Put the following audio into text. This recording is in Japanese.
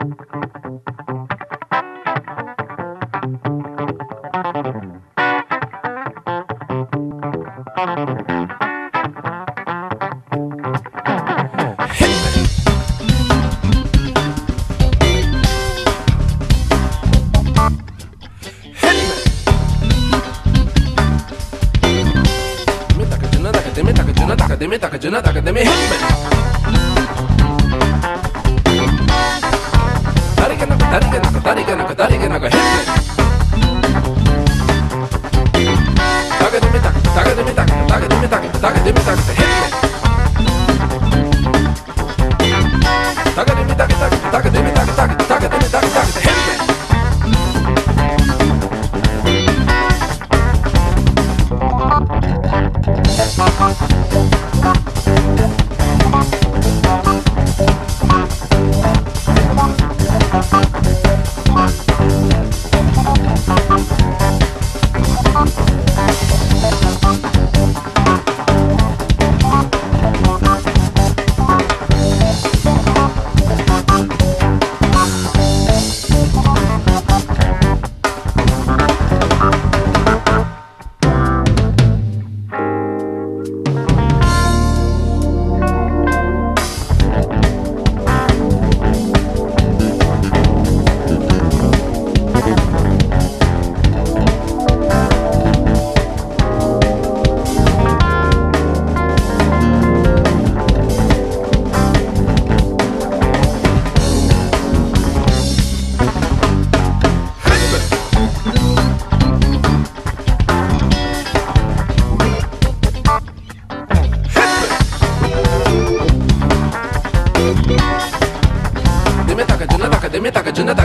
Deme taca, deme taca, deme taca, deme taca, deme, hey man. でメタが17